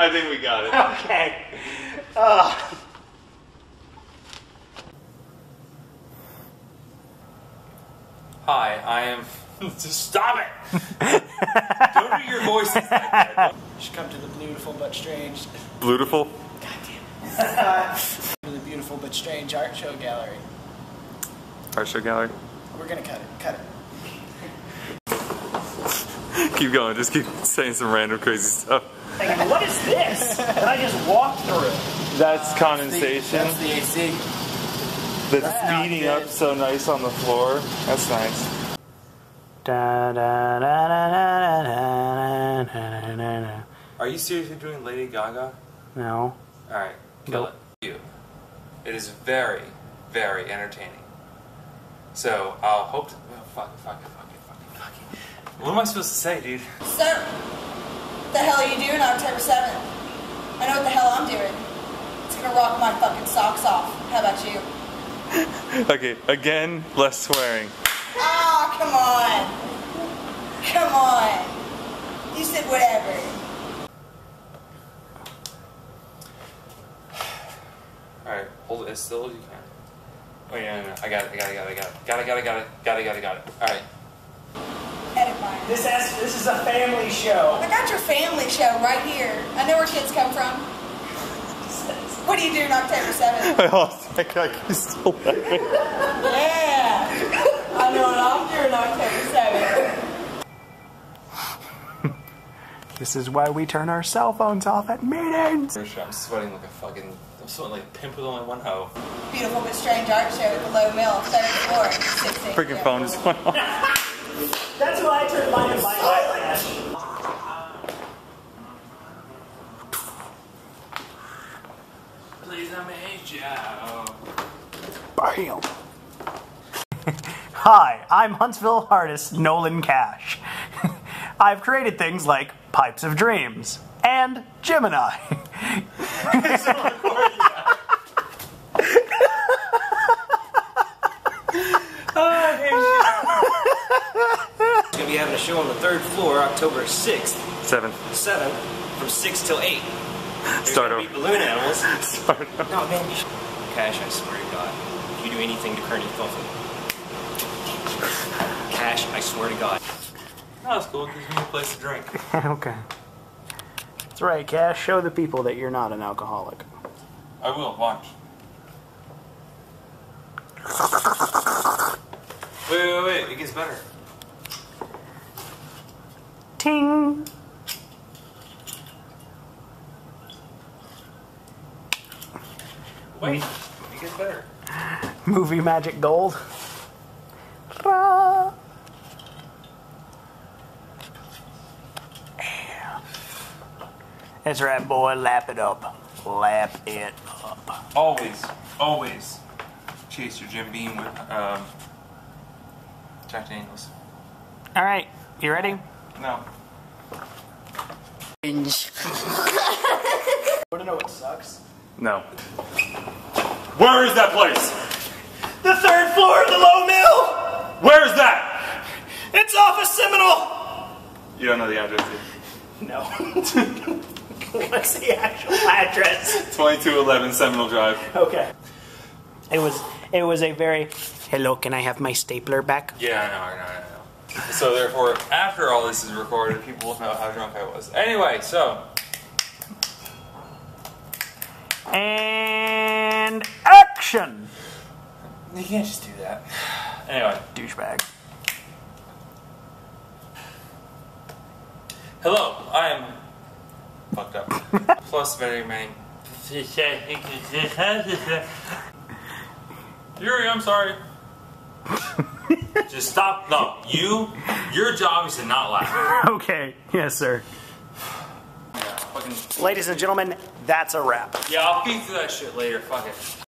I think we got it. Okay. Uh, Hi, I am. Just stop it! Don't do your voices like that. you should come to the beautiful but strange, Beautiful. to the beautiful but strange art show gallery. Art show gallery. We're gonna cut it. Cut it. keep going. Just keep saying some random crazy stuff. What is this? I just walked through. That's condensation. That's the, that's the AC. That's, that's up so nice on the floor. That's nice. Are you seriously doing Lady Gaga? No. All right, kill nope. it. You. It is very, very entertaining. So I'll hope. To, well, fuck, fuck, fuck it, fuck it, fuck it. What am I supposed to say, dude? Sir, what the hell are you doing on October 7th? I know what the hell I'm doing. It's gonna rock my fucking socks off. How about you? Okay, again, less swearing. Ah, come on. Come on. You said whatever. Alright, hold it as still as you can. Oh yeah, no, no, I got it, I got it, I got it, I got it. Got it, got it, got it, got it, got it, got it. Alright. Edit mine. This has, this is a family show. I got your family show right here. I know where kids come from. What are you doing October 7th? I lost my guy, he's still laughing. Yeah. I know what I'm doing October 7th. This is why we turn our cell phones off at meetings. I'm sweating like a fucking. I'm sweating like a pimp with only one hoe. Beautiful but strange art show at the Lowe Mill, third floor. 16. Freaking phone just went off. That's why I turned mine into my eyelash. Please, I'm a Joe. Oh. Bam. Hi, I'm Huntsville artist Nolan Cash. I've created things like Pipes of Dreams and Gemini. Oh, It's gonna be having a show on the third floor, October 6th, Seven. 7th, from 6 till 8. There's Start gonna over. balloon animals. Start over. No, man. you should- Cash, I swear to God. If you do anything to Kearney Fulton. Cash, I swear to God. No, it's cool. It gives me a place to drink. okay. That's right, Cash. Show the people that you're not an alcoholic. I will. Watch. Wait, wait, wait. It gets better. Ting. Wait. It gets better. Movie Magic Gold. That's right, boy. Lap it up. Lap it up. Always, always chase your Jim Beam with um, Jack Daniels. All right, you ready? No. Want to know what sucks? No. Where is that place? The third floor of the Lowe Mill! Where is that? It's off of Seminole! You don't know the address. do you? No. What's the actual address? 2211 Seminole Drive. Okay. It was it was a very hello, can I have my stapler back? Yeah, I know, I know, I know. So therefore, after all this is recorded, people will know how drunk I was. Anyway, so And action! you can't just do that. Anyway, Douchebag. hello, I am fucked up. Plus very many. Yuri, I'm sorry. Just stop. No, you. Your job is to not laugh. Okay, yes, sir. Ladies and gentlemen, that's a wrap. Yeah, I'll feed through that shit later. Fuck it.